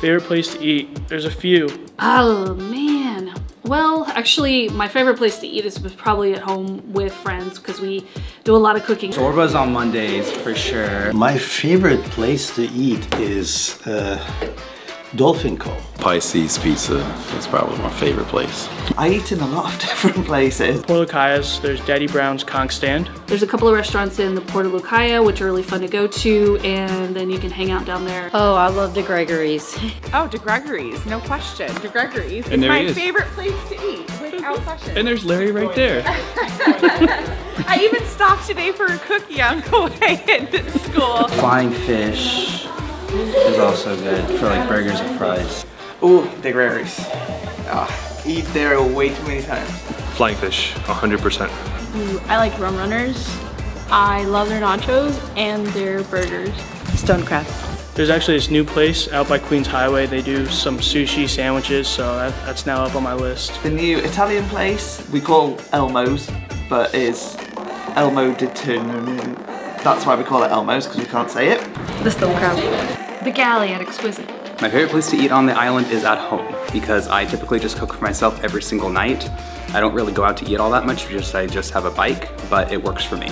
Favorite place to eat? There's a few. Oh man. Well, actually, my favorite place to eat is probably at home with friends because we do a lot of cooking. Zorba's on Mondays for sure. My favorite place to eat is uh, Dolphin Cove. Pisces Pizza is probably my favorite place. I eat in a lot of different places. Port Lucaya's, there's Daddy Brown's Conch Stand. There's a couple of restaurants in the Port of Lucaya which are really fun to go to and then you can hang out down there. Oh, I love DeGregory's. oh, DeGregory's, no question. DeGregory's and is my is. favorite place to eat, without question. And there's Larry right there. I even stopped today for a cookie on the way into school. Flying Fish is also good for like burgers and fries. Ooh, DeGregory's. Oh, ah, eat there way too many times. Flying Fish, 100%. Ooh, I like Rum Runners. I love their nachos and their burgers. Stonecrest. There's actually this new place out by Queens Highway. They do some sushi sandwiches, so that, that's now up on my list. The new Italian place we call Elmo's, but is Elmo di Turnu. That's why we call it Elmo's, because we can't say it. The Stonecrest. The Galley at Exquisite. My favorite place to eat on the island is at home because I typically just cook for myself every single night. I don't really go out to eat all that much, just I just have a bike, but it works for me.